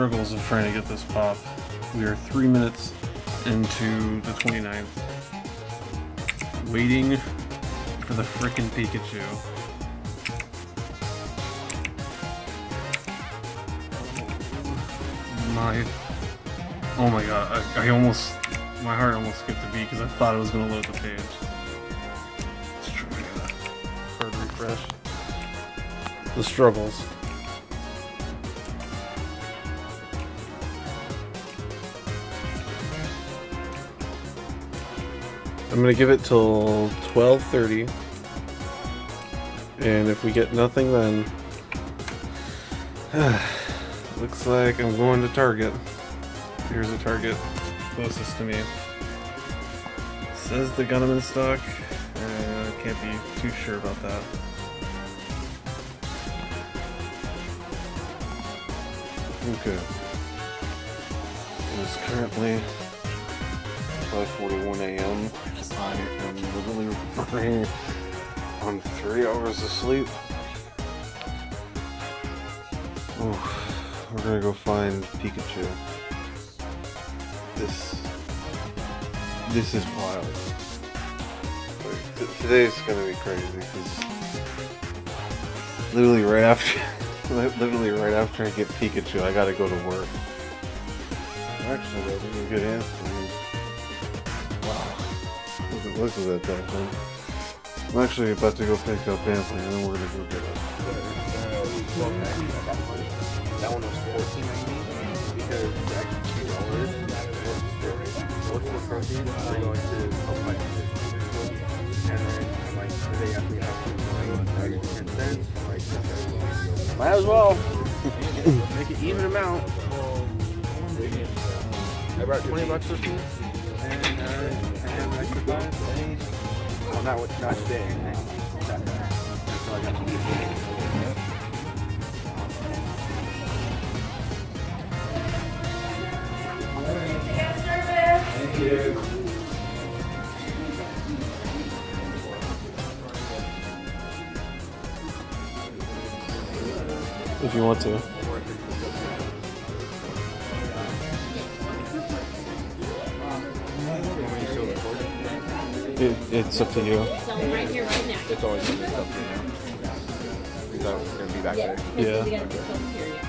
struggles of trying to get this pop. We are three minutes into the 29th. Waiting for the frickin' Pikachu. My... Oh my god, I, I almost... My heart almost skipped a beat because I thought it was going to load the page. Let's try a uh, hard refresh. The struggles. I'm gonna give it till 12:30, and if we get nothing, then looks like I'm going to Target. Here's a Target closest to me. Says the gun in stock. Uh, can't be too sure about that. Okay. It is currently 5:41 a.m. I am literally on three hours of sleep. Oof. We're gonna go find Pikachu. This this is wild. Today's gonna be crazy because literally right after literally right after I get Pikachu, I gotta go to work. Actually, was a good answer. Wow. Look at, look at that thing. I'm actually about to go pick up Anthony and then we're gonna go get it. That one was fourteen ninety because it's actually two dollars. Most of the proceeds are going to help my And then like they actually have to like ten cents, like might as well make it even amount. I brought twenty bucks with me, Well, not not today. That, that's all I got to do. If you want to. It, it's up to you. So right here, right now. It's always been this up here now. Because I was gonna be back Yeah. there. Yeah. We gotta do some period.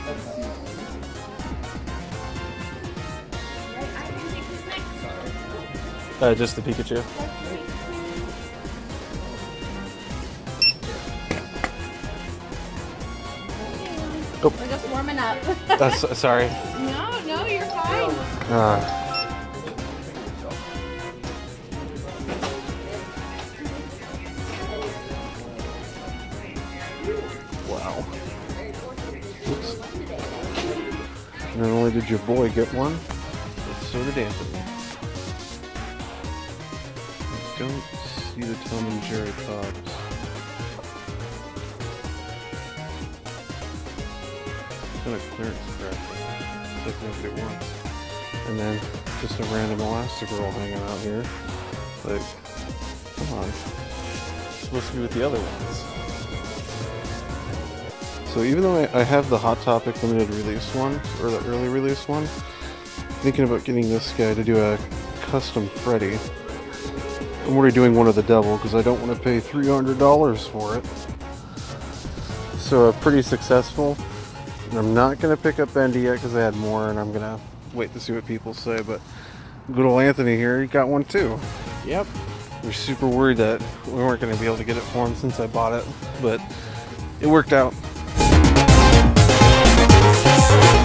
Uh, just the Pikachu. We're just warming up. That's sorry. no, no, you're fine. Uh, Not only did your boy get one, but so did Anthony. I don't see the Tom and Jerry pops. Got a clearance crap. Like nobody wants. And then just a random Elastigirl hanging out here. Like, come on. It's supposed to be with the other ones. So even though I, I have the Hot Topic limited release one, or the early release one, thinking about getting this guy to do a custom Freddy. I'm already doing one of the devil because I don't want to pay $300 for it. So uh, pretty successful. And I'm not going to pick up Bendy yet because I had more and I'm going to wait to see what people say. But good old Anthony here, he got one too. Yep. We are super worried that we weren't going to be able to get it for him since I bought it. But it worked out. Thank